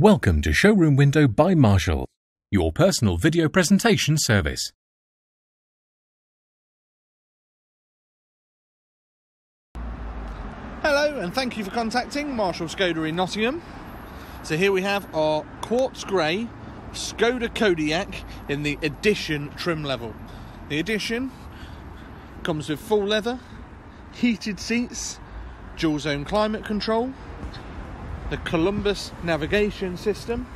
Welcome to Showroom Window by Marshall, your personal video presentation service. Hello, and thank you for contacting Marshall Skoda in Nottingham. So here we have our quartz grey Skoda Kodiaq in the Edition trim level. The Edition comes with full leather, heated seats, dual zone climate control, the Columbus navigation system.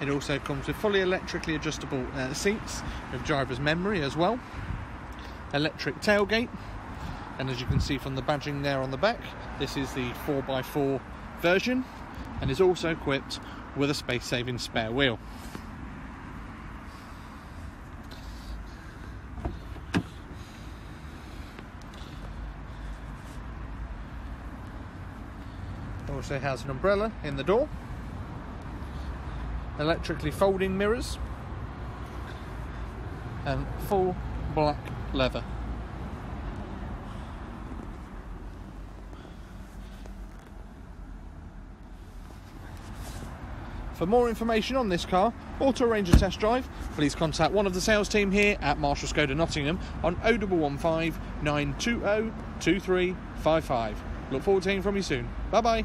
It also comes with fully electrically adjustable uh, seats with driver's memory as well, electric tailgate, and as you can see from the badging there on the back, this is the 4x4 version and is also equipped with a space saving spare wheel. Also has an umbrella in the door, electrically folding mirrors, and full black leather. For more information on this car or to arrange a test drive, please contact one of the sales team here at Marshall Skoda Nottingham on 0115 920 2355. Look forward to hearing from you soon. Bye bye.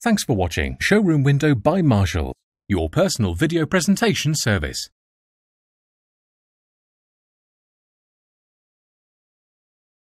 Thanks for watching Showroom Window by Marshall, your personal video presentation service.